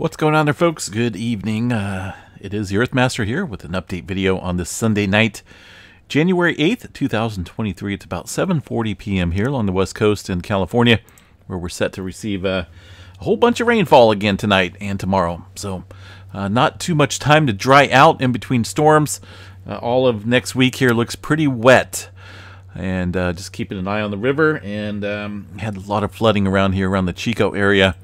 What's going on there, folks? Good evening. Uh, it is the Earthmaster here with an update video on this Sunday night, January 8th, 2023. It's about 7.40 p.m. here along the west coast in California, where we're set to receive uh, a whole bunch of rainfall again tonight and tomorrow. So uh, not too much time to dry out in between storms. Uh, all of next week here looks pretty wet. And uh, just keeping an eye on the river. And um, had a lot of flooding around here, around the Chico area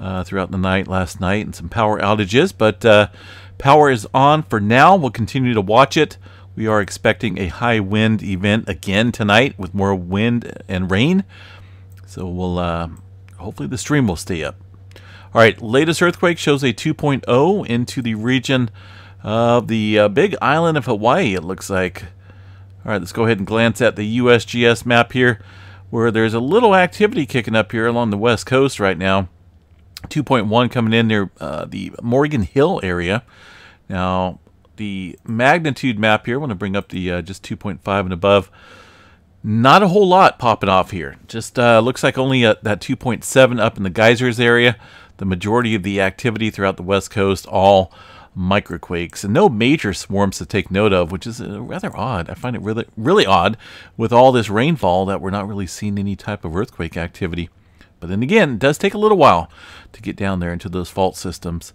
uh, throughout the night last night, and some power outages. But uh, power is on for now. We'll continue to watch it. We are expecting a high wind event again tonight with more wind and rain. So we'll uh, hopefully the stream will stay up. All right, latest earthquake shows a 2.0 into the region of the uh, big island of Hawaii, it looks like. All right, let's go ahead and glance at the USGS map here, where there's a little activity kicking up here along the west coast right now. 2.1 coming in near uh, the Morgan Hill area. Now, the magnitude map here, I want to bring up the uh, just 2.5 and above. Not a whole lot popping off here. Just uh, looks like only a, that 2.7 up in the geysers area. The majority of the activity throughout the west coast, all microquakes, and no major swarms to take note of, which is uh, rather odd. I find it really, really odd with all this rainfall that we're not really seeing any type of earthquake activity. But then again, it does take a little while to get down there into those fault systems.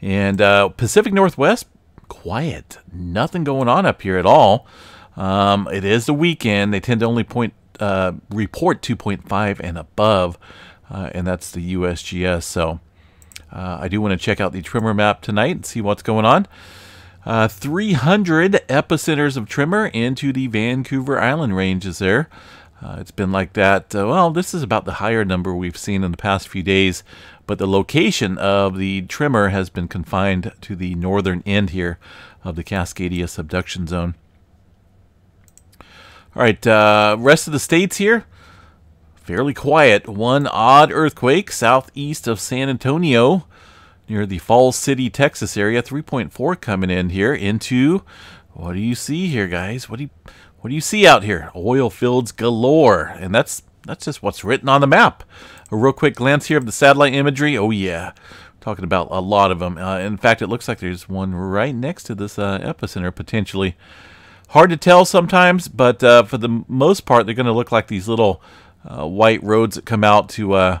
And uh, Pacific Northwest, quiet. Nothing going on up here at all. Um, it is the weekend. They tend to only point uh, report 2.5 and above, uh, and that's the USGS. So uh, I do want to check out the tremor map tonight and see what's going on. Uh, 300 epicenters of tremor into the Vancouver Island ranges there. Uh, it's been like that. Uh, well, this is about the higher number we've seen in the past few days, but the location of the tremor has been confined to the northern end here of the Cascadia subduction zone. All right, uh, rest of the states here, fairly quiet. One odd earthquake southeast of San Antonio near the Falls City, Texas area. 3.4 coming in here into, what do you see here, guys? What do you what do you see out here? Oil fields galore. And that's that's just what's written on the map. A real quick glance here of the satellite imagery. Oh, yeah. Talking about a lot of them. Uh, in fact, it looks like there's one right next to this uh, epicenter, potentially. Hard to tell sometimes, but uh, for the most part, they're going to look like these little uh, white roads that come out to uh,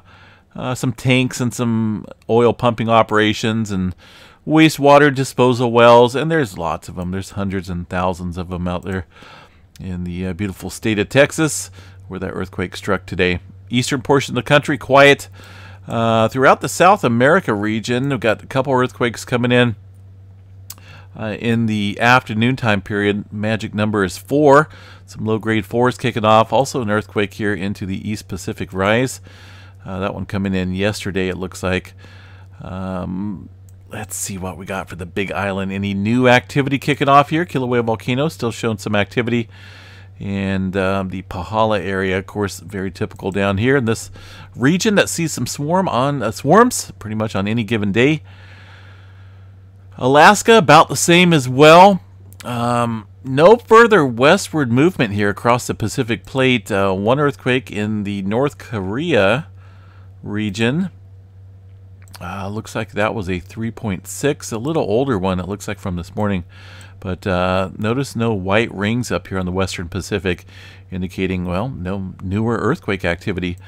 uh, some tanks and some oil pumping operations and wastewater disposal wells. And there's lots of them. There's hundreds and thousands of them out there in the uh, beautiful state of Texas, where that earthquake struck today. Eastern portion of the country, quiet. Uh, throughout the South America region, we've got a couple earthquakes coming in. Uh, in the afternoon time period, magic number is four. Some low grade fours kicking off. Also, an earthquake here into the East Pacific Rise. Uh, that one coming in yesterday, it looks like. Um, let's see what we got for the Big Island. Any new activity kicking off here? Kilauea Volcano still showing some activity. And um, the Pahala area, of course, very typical down here in this region that sees some swarm on uh, swarms pretty much on any given day. Alaska, about the same as well. Um, no further westward movement here across the Pacific Plate. Uh, one earthquake in the North Korea region. Uh, looks like that was a 3.6, a little older one, it looks like from this morning. But uh, notice no white rings up here on the western Pacific, indicating, well, no newer earthquake activity.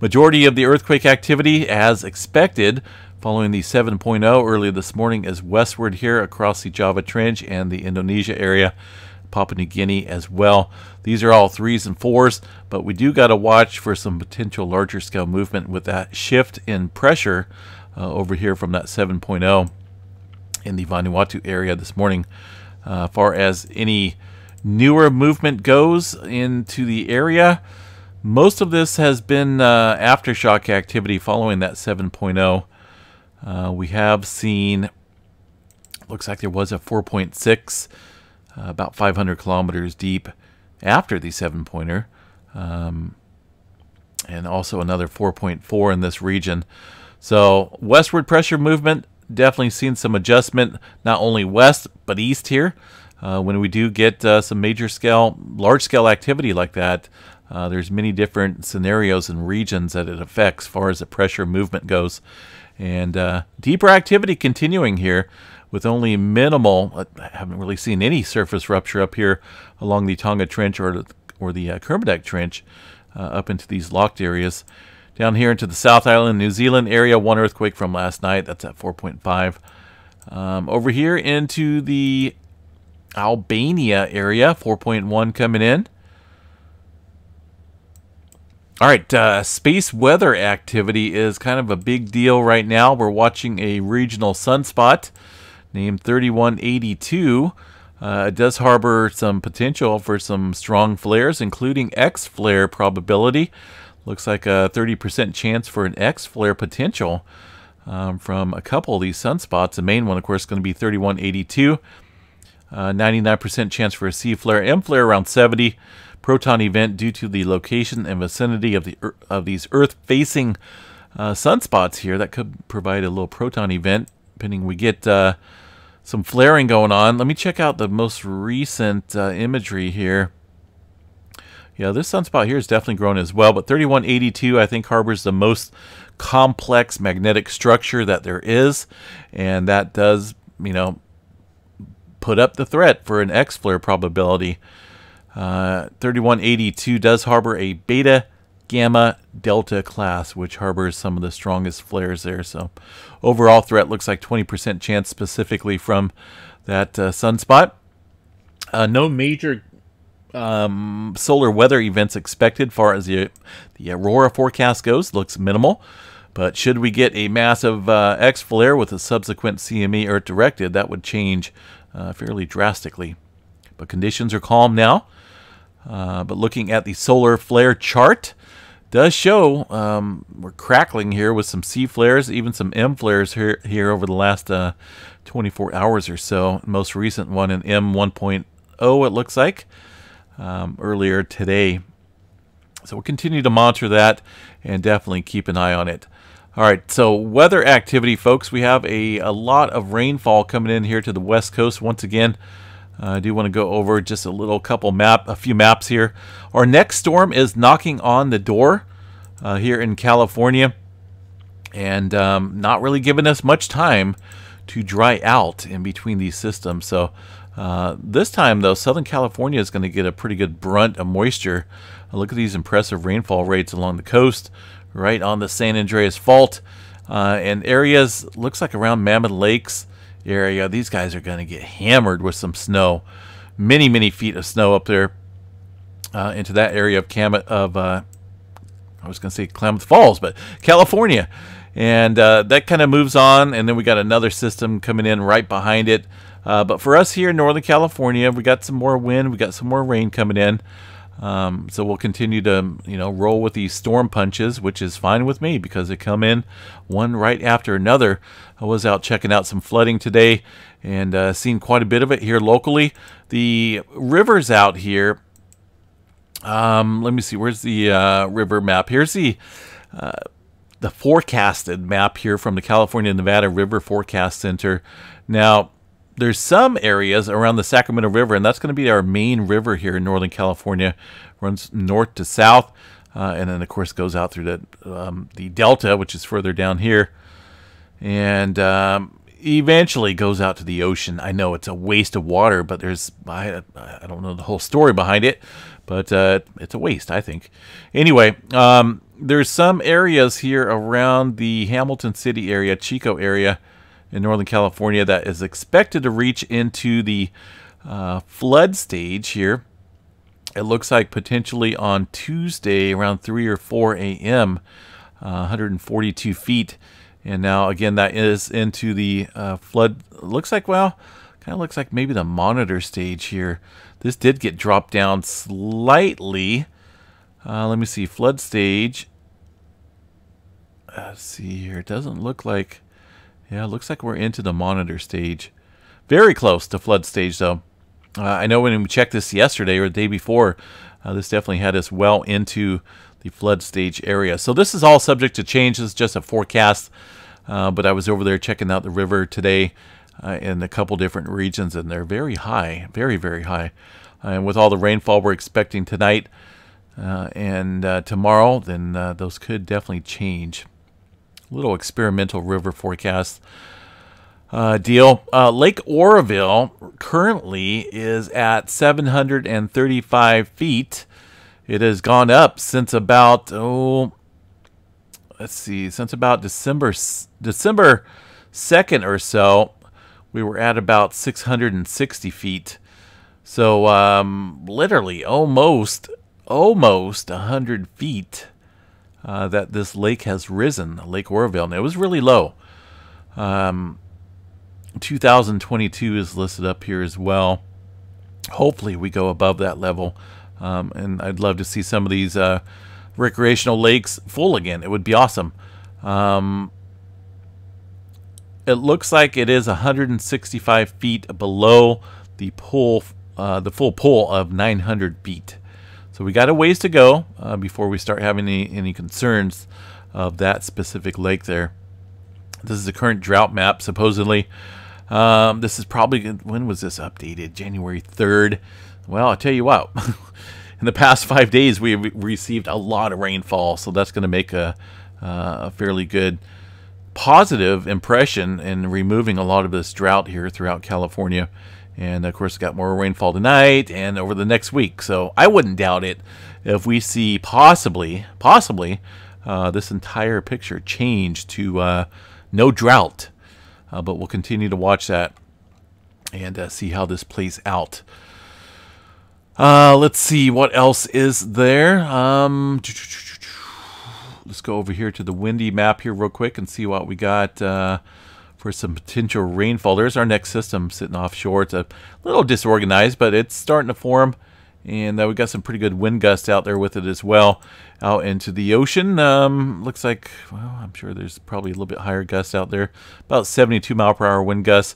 Majority of the earthquake activity, as expected, following the 7.0 earlier this morning, is westward here across the Java Trench and the Indonesia area. Papua New Guinea as well. These are all threes and fours, but we do got to watch for some potential larger scale movement with that shift in pressure uh, over here from that 7.0 in the Vanuatu area this morning. Uh, far as any newer movement goes into the area, most of this has been uh, aftershock activity following that 7.0. Uh, we have seen, looks like there was a 4.6, uh, about 500 kilometers deep after the 7 pointer, um, and also another 4.4 in this region. So westward pressure movement, definitely seen some adjustment, not only west, but east here. Uh, when we do get uh, some major scale, large scale activity like that, uh, there's many different scenarios and regions that it affects as far as the pressure movement goes. And uh, deeper activity continuing here with only minimal, uh, I haven't really seen any surface rupture up here along the Tonga Trench or, or the uh, Kermadec Trench uh, up into these locked areas. Down here into the South Island, New Zealand area, one earthquake from last night. That's at 4.5. Um, over here into the Albania area, 4.1 coming in. All right, uh, space weather activity is kind of a big deal right now. We're watching a regional sunspot named 3182. Uh, it does harbor some potential for some strong flares, including X flare probability. Looks like a 30% chance for an X flare potential um, from a couple of these sunspots. The main one, of course, is going to be 3182. 99% uh, chance for a C flare, M flare around 70. Proton event due to the location and vicinity of the of these Earth-facing uh, sunspots here. That could provide a little proton event, depending we get uh, some flaring going on. Let me check out the most recent uh, imagery here. Yeah, this sunspot here is definitely grown as well, but 3182 I think harbors the most complex magnetic structure that there is, and that does, you know, put up the threat for an X flare probability. Uh, 3182 does harbor a beta gamma delta class, which harbors some of the strongest flares there. So overall threat looks like 20% chance specifically from that uh, sunspot. Uh, no major um, solar weather events expected far as the, the aurora forecast goes. Looks minimal. But should we get a massive uh, X flare with a subsequent CME Earth directed, that would change uh, fairly drastically. But conditions are calm now. Uh, but looking at the solar flare chart, does show um, we're crackling here with some C flares, even some M flares here, here over the last uh, 24 hours or so. Most recent one in M 1.0, it looks like um, earlier today. So we'll continue to monitor that and definitely keep an eye on it. All right, so weather activity, folks. We have a, a lot of rainfall coming in here to the west coast once again. Uh, I do want to go over just a little couple map, a few maps here. Our next storm is knocking on the door uh, here in California, and um, not really giving us much time to dry out in between these systems. So uh, this time, though, Southern California is going to get a pretty good brunt of moisture. Uh, look at these impressive rainfall rates along the coast, right on the San Andreas Fault, uh, and areas looks like around Mammoth Lakes area. These guys are going to get hammered with some snow, many many feet of snow up there uh, into that area of Cam of I was going to say Klamath Falls, but California. And that kind of moves on, and then we got another system coming in right behind it. Uh, but for us here in Northern California, we got some more wind, we got some more rain coming in. Um, so we'll continue to, you know, roll with these storm punches, which is fine with me because they come in one right after another. I was out checking out some flooding today and uh, seen quite a bit of it here locally. The rivers out here. Um, let me see. Where's the uh, river map? Here's the uh, the forecasted map here from the California Nevada River Forecast Center. Now, there's some areas around the Sacramento River, and that's going to be our main river here in Northern California. Runs north to south, uh, and then of course goes out through the um, the Delta, which is further down here, and um, eventually goes out to the ocean. I know it's a waste of water, but there's I, I don't know the whole story behind it, but uh, it's a waste, I think. Anyway, um, there's some areas here around the Hamilton City area, Chico area in Northern California that is expected to reach into the uh, flood stage here. It looks like potentially on Tuesday around 3 or 4 a.m., uh, 142 feet. And now, again, that is into the uh, flood. Looks like, well, kind of looks like maybe the monitor stage here. This did get dropped down slightly. Uh, let me see, flood stage. Let's see here. It doesn't look like yeah, looks like we're into the monitor stage. Very close to flood stage, though. Uh, I know when we checked this yesterday or the day before, uh, this definitely had us well into the flood stage area. So this is all subject to change. This is just a forecast. Uh, but I was over there checking out the river today uh, in a couple different regions, and they're very high, very, very high. and with all the rainfall we're expecting tonight uh, and uh, tomorrow, then those could definitely change. Little experimental river forecast uh, deal. Uh, Lake Oroville currently is at 735 feet. It has gone up since about oh, let's see, since about December December second or so. We were at about 660 feet. So um, literally almost almost 100 feet uh, that this lake has risen, Lake Oroville. And it was really low. Um, 2022 is listed up here as well. Hopefully, we go above that level. Um, and I'd love to see some of these uh, recreational lakes full again. It would be awesome. Um, it looks like it is 165 feet below the pool, uh, the full pool of 900 feet. So we got a ways to go uh, before we start having any, any concerns of that specific lake there. This is the current drought map, supposedly. Um, this is probably, when was this updated? January 3rd. Well, I'll tell you what, in the past five days, we received a lot of rainfall, so that's going to make a, uh, a fairly good positive impression in removing a lot of this drought here throughout California. And of course, got more rainfall tonight and over the next week. So I wouldn't doubt it if we see possibly, possibly, uh, this entire picture change to uh, no drought uh, but we'll continue to watch that and uh, see how this plays out. Uh, let's see what else is there. Um, let's go over here to the windy map here real quick and see what we got uh, for some potential rainfall. There's our next system sitting offshore. It's a little disorganized, but it's starting to form. And uh, we got some pretty good wind gusts out there with it as well out into the ocean. Um, looks like, well, I'm sure there's probably a little bit higher gusts out there. About 72 mile per hour wind gusts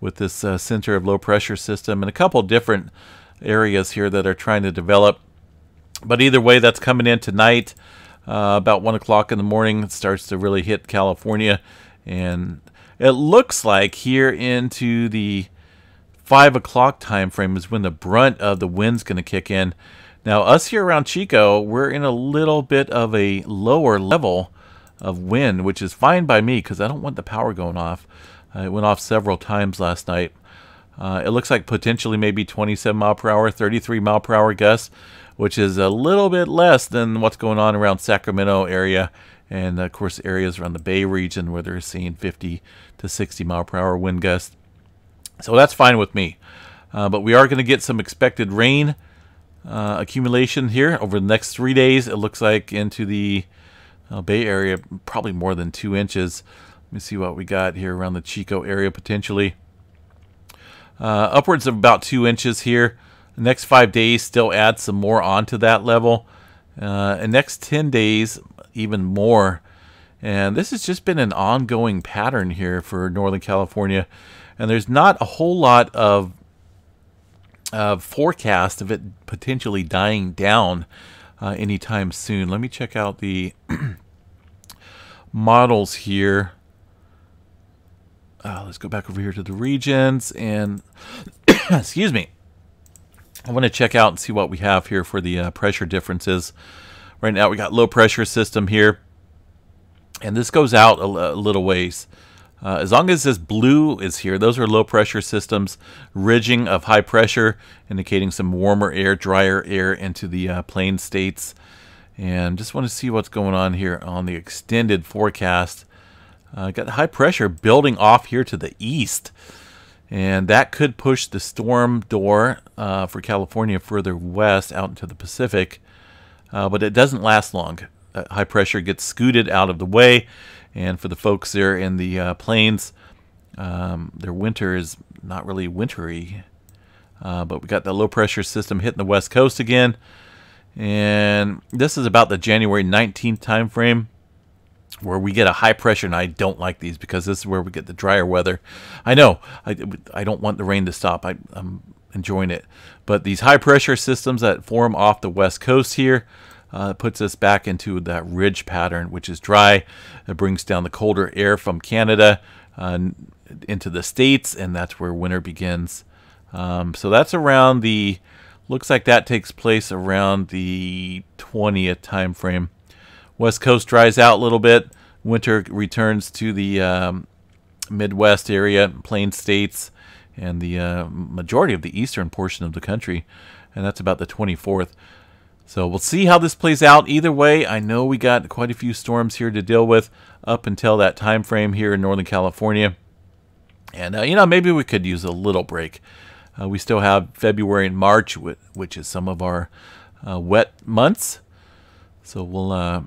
with this uh, center of low pressure system and a couple different areas here that are trying to develop. But either way, that's coming in tonight. Uh, about 1 o'clock in the morning, it starts to really hit California. And it looks like here into the 5 o'clock time frame is when the brunt of the wind's going to kick in. Now, us here around Chico, we're in a little bit of a lower level of wind, which is fine by me because I don't want the power going off. Uh, it went off several times last night. Uh, it looks like potentially maybe 27 mile per hour, 33 mile per hour gusts, which is a little bit less than what's going on around Sacramento area and of course areas around the Bay region where they're seeing 50 to 60 mile per hour wind gusts. So that's fine with me. Uh, but we are going to get some expected rain uh, accumulation here over the next three days. It looks like into the uh, Bay Area, probably more than two inches. Let me see what we got here around the Chico area potentially. Uh, upwards of about two inches here. The next five days still add some more onto that level. Uh, and next 10 days, even more. And this has just been an ongoing pattern here for Northern California. And there's not a whole lot of uh, forecast of it potentially dying down uh, anytime soon. Let me check out the models here. Uh, let's go back over here to the regions and excuse me. I want to check out and see what we have here for the uh, pressure differences. Right now we got low pressure system here. And this goes out a, a little ways. Uh, as long as this blue is here, those are low pressure systems, ridging of high pressure, indicating some warmer air, drier air into the uh, plain states. And just want to see what's going on here on the extended forecast. Uh, got high pressure building off here to the east. And that could push the storm door uh, for California further west out into the Pacific. Uh, but it doesn't last long. high pressure gets scooted out of the way and for the folks there in the uh, plains, um, their winter is not really wintry. Uh, but we got the low pressure system hitting the west coast again. And this is about the January 19th time frame where we get a high pressure. And I don't like these because this is where we get the drier weather. I know I, I don't want the rain to stop. I, I'm enjoying it. But these high pressure systems that form off the west coast here uh, puts us back into that ridge pattern, which is dry. It brings down the colder air from Canada uh, into the States, and that's where winter begins. Um, so that's around the, looks like that takes place around the 20th time frame. West Coast dries out a little bit, winter returns to the um, Midwest area, Plain States, and the uh, majority of the eastern portion of the country, and that's about the 24th. So we'll see how this plays out. Either way, I know we got quite a few storms here to deal with up until that time frame here in Northern California. And, uh, you know, maybe we could use a little break. Uh, we still have February and March, which is some of our uh, wet months. So we'll, uh,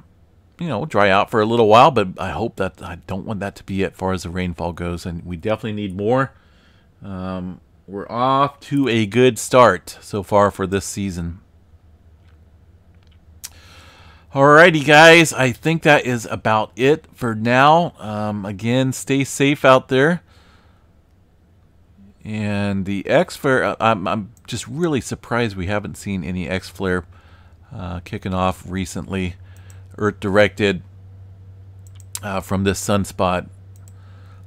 you know, dry out for a little while, but I hope that I don't want that to be it far as the rainfall goes. And we definitely need more. Um, we're off to a good start so far for this season. Alrighty, guys. I think that is about it for now. Um, again, stay safe out there. And the X flare, uh, I'm, I'm just really surprised we haven't seen any X flare uh, kicking off recently. Earth directed uh, from this sunspot.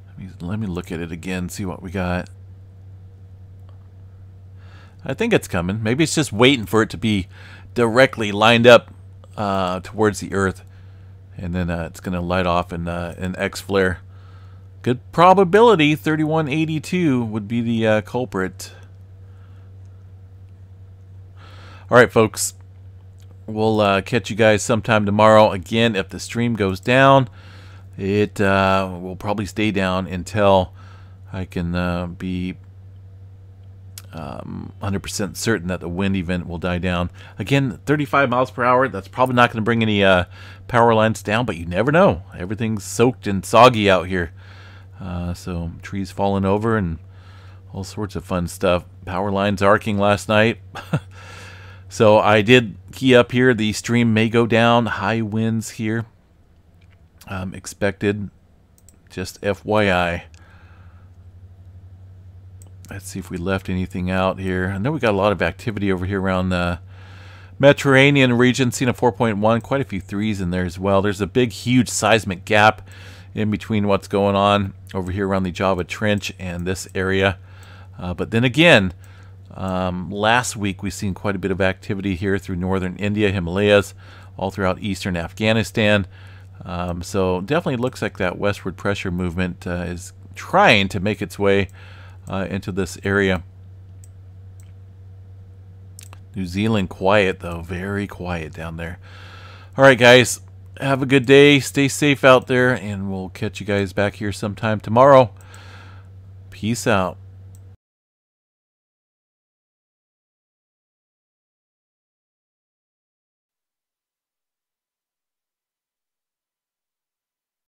Let me, let me look at it again, see what we got. I think it's coming. Maybe it's just waiting for it to be directly lined up uh, towards the Earth, and then uh, it's going to light off in uh, an X flare. Good probability, 3182 would be the uh, culprit. All right, folks. We'll uh, catch you guys sometime tomorrow. Again, if the stream goes down, it uh, will probably stay down until I can be um, 100% certain that the wind event will die down. Again, 35 miles per hour, that's probably not going to bring any uh, power lines down, but you never know. Everything's soaked and soggy out here. Uh, so trees falling over and all sorts of fun stuff. Power lines arcing last night. so I did key up here. The stream may go down. High winds here um, expected. Just FYI. Let's see if we left anything out here. I know we got a lot of activity over here around the Mediterranean region. Seen a 4.1, quite a few threes in there as well. There's a big, huge seismic gap in between what's going on over here around the Java Trench and this area. Uh, but then again, um, last week we've seen quite a bit of activity here through northern India, Himalayas, all throughout eastern Afghanistan. Um, so definitely looks like that westward pressure movement uh, is trying to make its way uh, into this area. New Zealand quiet though, very quiet down there. All right, guys, have a good day. Stay safe out there, and we'll catch you guys back here sometime tomorrow. Peace out.